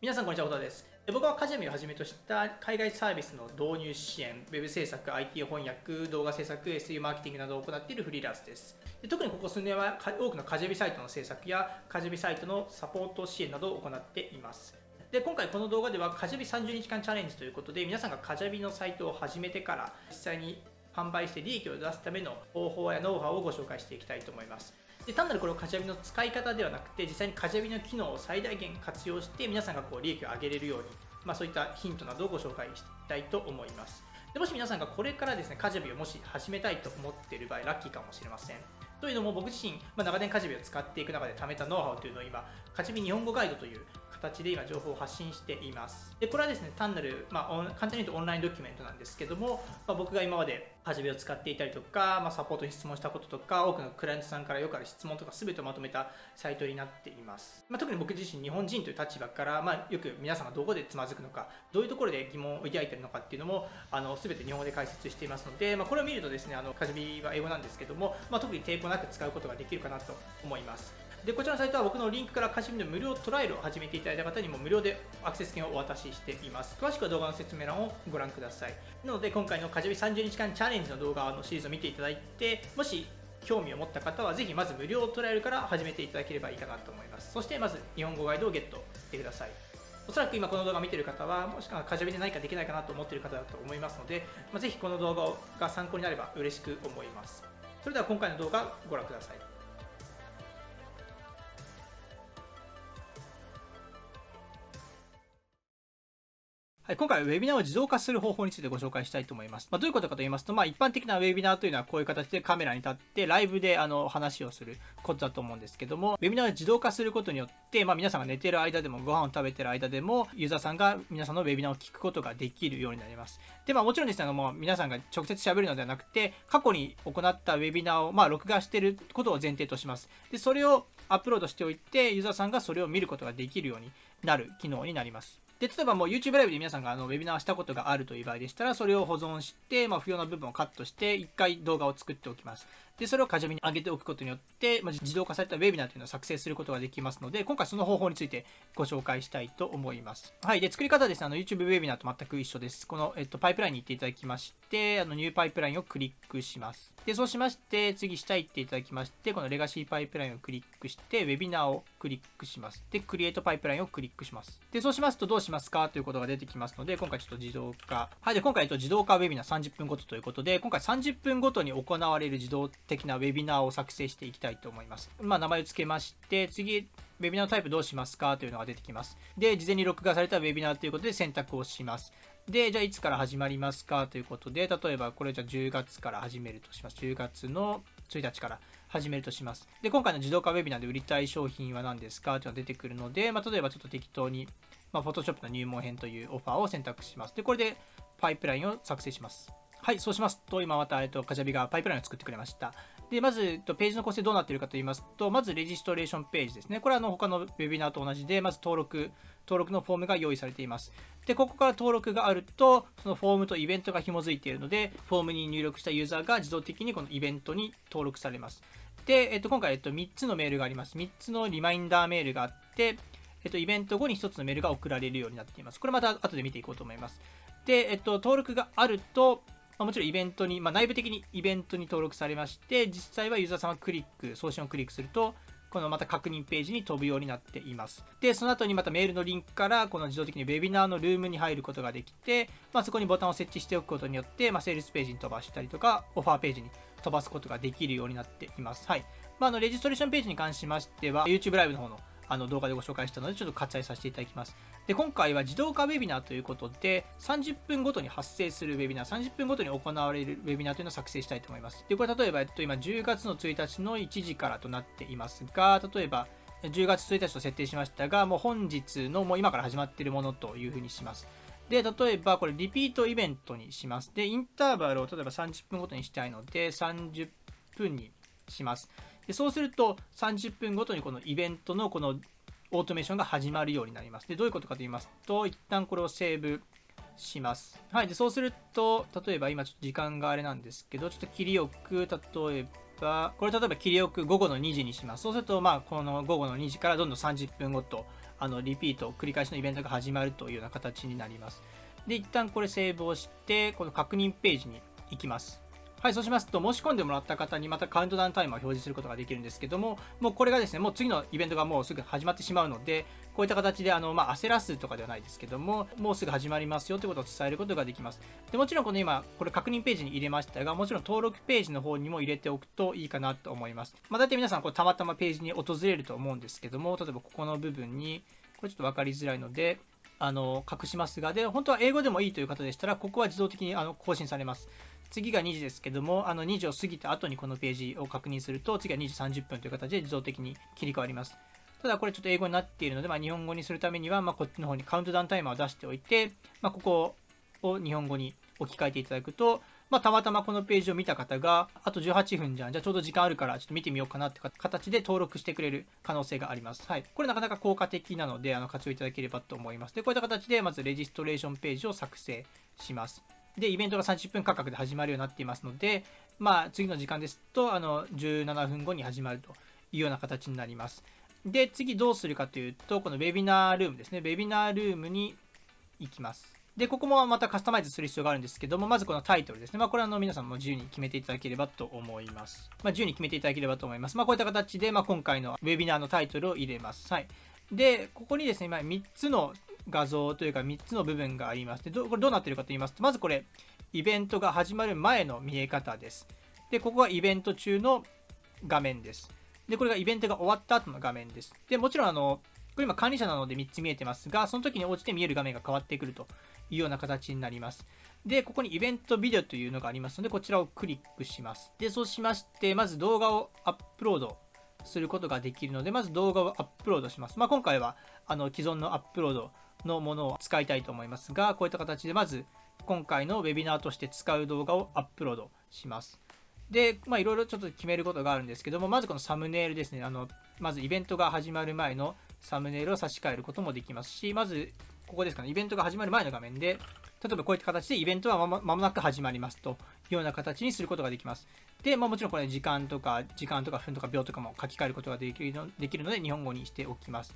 皆さんこんにちは、小田です。僕はカジャミをはじめとした海外サービスの導入支援、ウェブ制作、IT 翻訳、動画制作、SU マーケティングなどを行っているフリーランスです。で特にここ数年は多くのカジャビサイトの制作やカジャビサイトのサポート支援などを行っています。で今回この動画ではカジャビ30日間チャレンジということで皆さんがカジャビのサイトを始めてから実際に販売して利益を出すための方法やノウハウをご紹介していきたいと思います。で単なるこれをカジャビの使い方ではなくて実際にカジャビの機能を最大限活用して皆さんがこう利益を上げれるように、まあ、そういったヒントなどをご紹介したいと思いますでもし皆さんがこれからですねカジャビをもし始めたいと思っている場合ラッキーかもしれませんというのも僕自身、まあ、長年カジャビを使っていく中で貯めたノウハウというのを今カジャビ日本語ガイドという形で今情報を発信しています。でこれはですね単なる、まあ、簡単に言うとオンラインドキュメントなんですけども、まあ、僕が今までカジャビを使っていたりとか、まあ、サポートに質問したこととか多くのクライアントさんからよくある質問とか全てをまとめたサイトになっています、まあ、特に僕自身日本人という立場から、まあ、よく皆さんがどこでつまずくのかどういうところで疑問を抱いてるのかっていうのもあの全て日本語で解説していますので、まあ、これを見るとですねあのカジビは英語なんですけども、まあ、特に抵抗なく使うことができるかなと思います。でこちらのサイトは僕のリンクからカシミの無料トライルを始めていただいた方にも無料でアクセス券をお渡ししています。詳しくは動画の説明欄をご覧ください。なので今回のカジビ30日間チャレンジの動画のシリーズを見ていただいてもし興味を持った方はぜひまず無料トライアルから始めていただければいいかなと思います。そしてまず日本語ガイドをゲットしてください。おそらく今この動画を見ている方はもしくはカジャビで何かできないかなと思っている方だと思いますので、まあ、ぜひこの動画が参考になれば嬉しく思います。それでは今回の動画ご覧ください。はい、今回はウェビナーを自動化する方法についてご紹介したいと思います。まあ、どういうことかと言いますと、まあ、一般的なウェビナーというのはこういう形でカメラに立ってライブであの話をすることだと思うんですけども、ウェビナーを自動化することによって、まあ、皆さんが寝てる間でもご飯を食べてる間でもユーザーさんが皆さんのウェビナーを聞くことができるようになります。で、まあ、もちろんですね、あのもう皆さんが直接喋るのではなくて、過去に行ったウェビナーを、まあ、録画していることを前提とします。で、それをアップロードしておいて、ユーザーさんがそれを見ることができるようになる機能になります。で、例えばもう YouTube ライブで皆さんがあのウェビナーしたことがあるという場合でしたら、それを保存して、まあ、不要な部分をカットして、1回動画を作っておきます。で、それをカジャビに上げておくことによって、まあ、自動化されたウェビナーというのを作成することができますので、今回その方法についてご紹介したいと思います。はい。で、作り方ですね、あの YouTube ウェビナーと全く一緒です。この、えっと、パイプラインに行っていただきまして、あの、ニューパイプラインをクリックします。で、そうしまして、次下行っていただきまして、このレガシーパイプラインをクリックして、ウェビナーをクリックします。で、クリエイトパイプラインをクリックします。で、そうしますとどうしますか？ということが出てきますので、今回ちょっと自動化。はい。で、今回、えっと、自動化ウェビナー30分ごとということで、今回30分ごとに行われる自動的なウェビナーを作成していきたいと思います。まあ、名前を付けまして、次、ウェビナーのタイプどうしますかというのが出てきます。で、事前に録画されたウェビナーということで選択をします。で、じゃあいつから始まりますかということで、例えばこれじゃあ10月から始めるとします。10月の1日から始めるとします。で、今回の自動化ウェビナーで売りたい商品は何ですかというのが出てくるので、まあ、例えばちょっと適当に、まあ、Photoshop の入門編というオファーを選択します。で、これでパイプラインを作成します。はい、そうしますと、今また、えっと、カジャビがパイプラインを作ってくれました。で、まず、えっと、ページの構成どうなっているかと言いますと、まず、レジストレーションページですね。これはあの他のウェビナーと同じで、まず登録、登録のフォームが用意されています。で、ここから登録があると、そのフォームとイベントが紐づいているので、フォームに入力したユーザーが自動的にこのイベントに登録されます。で、えっと、今回、えっと、3つのメールがあります。3つのリマインダーメールがあって、えっと、イベント後に1つのメールが送られるようになっています。これまた後で見ていこうと思います。で、えっと、登録があると、まあ、もちろんイベントに、まあ、内部的にイベントに登録されまして、実際はユーザーさんはクリック、送信をクリックすると、このまた確認ページに飛ぶようになっています。で、その後にまたメールのリンクから、この自動的にウェビナーのルームに入ることができて、まあ、そこにボタンを設置しておくことによって、まあ、セールスページに飛ばしたりとか、オファーページに飛ばすことができるようになっています。はい。まあ、あの、レジストレーションページに関しましては、YouTube ライブの方のあの動画でご紹介したので、ちょっと割愛させていただきます。で、今回は自動化ウェビナーということで、30分ごとに発生するウェビナー、30分ごとに行われるウェビナーというのを作成したいと思います。で、これ例えば、えっと、今10月の1日の1時からとなっていますが、例えば、10月1日と設定しましたが、もう本日のもう今から始まっているものというふうにします。で、例えばこれリピートイベントにします。で、インターバルを例えば30分ごとにしたいので、30分にします。でそうすると30分ごとにこのイベントのこのオートメーションが始まるようになります。で、どういうことかと言いますと、一旦これをセーブします。はい。で、そうすると、例えば今ちょっと時間があれなんですけど、ちょっと切りよく、例えば、これ例えば切りよく午後の2時にします。そうすると、まあ、この午後の2時からどんどん30分ごとあのリピート、繰り返しのイベントが始まるというような形になります。で、一旦これセーブをして、この確認ページに行きます。はい、そうしますと、申し込んでもらった方にまたカウントダウンタイムを表示することができるんですけども、もうこれがですね、もう次のイベントがもうすぐ始まってしまうので、こういった形で、あの、まあ、焦らすとかではないですけども、もうすぐ始まりますよということを伝えることができます。で、もちろんこの今、これ確認ページに入れましたが、もちろん登録ページの方にも入れておくといいかなと思います。まあ、大体皆さん、これたまたまページに訪れると思うんですけども、例えばここの部分に、これちょっと分かりづらいので、あの、隠しますが、で、本当は英語でもいいという方でしたら、ここは自動的にあの更新されます。次が2時ですけども、あの2時を過ぎた後にこのページを確認すると、次は2時30分という形で自動的に切り替わります。ただこれちょっと英語になっているので、まあ、日本語にするためには、まあ、こっちの方にカウントダウンタイマーを出しておいて、まあ、ここを日本語に置き換えていただくと、まあ、たまたまこのページを見た方が、あと18分じゃん、じゃあちょうど時間あるからちょっと見てみようかなって形で登録してくれる可能性があります。はい。これなかなか効果的なので、あの活用いただければと思います。で、こういった形で、まずレジストレーションページを作成します。で、イベントが30分価格で始まるようになっていますので、まあ、次の時間ですと、あの、17分後に始まるというような形になります。で、次どうするかというと、このウェビナールームですね。ウェビナールームに行きます。で、ここもまたカスタマイズする必要があるんですけども、まずこのタイトルですね。まあ、これはあの皆さんも自由に決めていただければと思います。まあ、自由に決めていただければと思います。まあ、こういった形で、まあ、今回のウェビナーのタイトルを入れます。はい。で、ここにですね、今3つの画像というか3つの部分があります。で、どこれどうなってるかと言いますと、まずこれ、イベントが始まる前の見え方です。で、ここがイベント中の画面です。で、これがイベントが終わった後の画面です。で、もちろんあの、これ今管理者なので3つ見えてますが、その時に応じて見える画面が変わってくるというような形になります。で、ここにイベントビデオというのがありますので、こちらをクリックします。で、そうしまして、まず動画をアップロードすることができるので、まず動画をアップロードします。まあ、今回はあの既存のアップロードのものを使いたいと思いますが、こういった形でまず今回のウェビナーとして使う動画をアップロードします。で、まあいろいろちょっと決めることがあるんですけども、まずこのサムネイルですね。あの、まずイベントが始まる前のサムネイルを差し替えることもできますし、まずここですかね、イベントが始まる前の画面で、例えばこういった形でイベントはまもなく始まりますというような形にすることができます。で、まあ、もちろんこれ時間とか、時間とか分とか秒とかも書き換えることができるのできるので日本語にしておきます。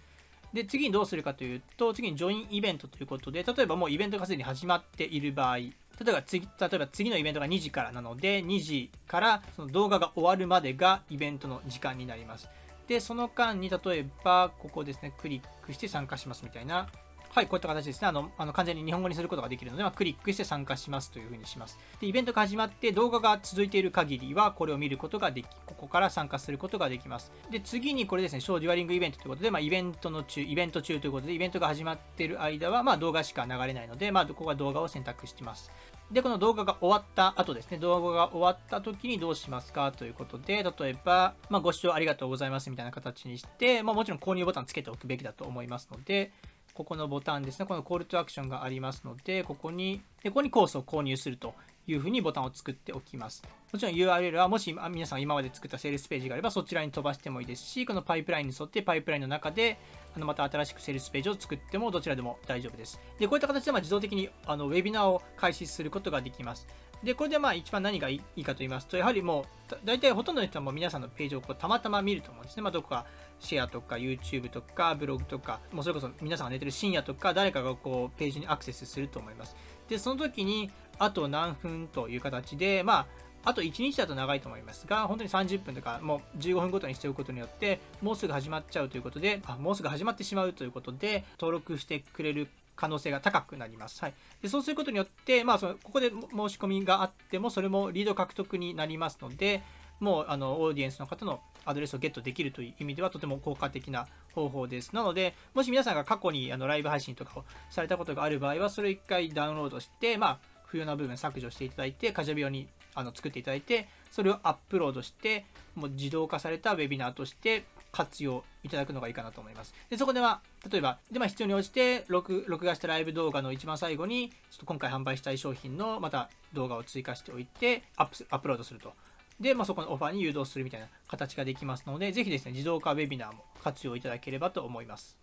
で、次にどうするかというと、次にジョインイベントということで、例えばもうイベントがすでに始まっている場合、例えば次例えば次のイベントが2時からなので、2時からその動画が終わるまでがイベントの時間になります。で、その間に例えば、ここですね、クリックして参加しますみたいなはい、こういった形ですね。あの、あの完全に日本語にすることができるので、まあ、クリックして参加しますというふうにします。で、イベントが始まって動画が続いている限りは、これを見ることができ、ここから参加することができます。で、次にこれですね、ショーデュアリングイベントということで、まあ、イベントの中、イベント中ということで、イベントが始まっている間は、まあ、動画しか流れないので、まあ、ここが動画を選択してます。で、この動画が終わった後ですね、動画が終わった時にどうしますかということで、例えば、まあ、ご視聴ありがとうございますみたいな形にして、まあ、もちろん購入ボタンつけておくべきだと思いますので、ここのボタンですね、このコールトアクションがありますので、ここに、でここにコースを購入するというふうにボタンを作っておきます。もちろん URL はもし皆さんが今まで作ったセールスページがあればそちらに飛ばしてもいいですし、このパイプラインに沿ってパイプラインの中であのまた新しくセールスページを作ってもどちらでも大丈夫です。で、こういった形でま自動的にあのウェビナーを開始することができます。で、これでまあ一番何がいいかと言いますと、やはりもう、大体ほとんどの人はもう皆さんのページをこうたまたま見ると思うんですね。まあ、どこかシェアとか YouTube とかブログとか、もうそれこそ皆さんが寝てる深夜とか誰かがこうページにアクセスすると思います。で、その時にあと何分という形で、まあ、あと1日だと長いと思いますが、本当に30分とか、もう15分ごとにしておくことによって、もうすぐ始まっちゃうということで、あもうすぐ始まってしまうということで、登録してくれる可能性が高くなります。はい、でそうすることによって、まあ、そのここで申し込みがあっても、それもリード獲得になりますので、もうあのオーディエンスの方のアドレスをゲットできるという意味ではとても効果的な方法です。なので、もし皆さんが過去にあのライブ配信とかをされたことがある場合は、それを1回ダウンロードして、まあ、不要な部分削除していただいて、カジャビ用にあの作っていただいて、それをアップロードして、もう自動化されたウェビナーとして活用いただくのがいいかなと思います。でそこでは、例えば、でまあ、必要に応じて録、録画したライブ動画の一番最後に、ちょっと今回販売したい商品のまた動画を追加しておいてアップ、アップロードすると。で、まあ、そこのオファーに誘導するみたいな形ができますので、ぜひですね、自動化ウェビナーも活用いただければと思います。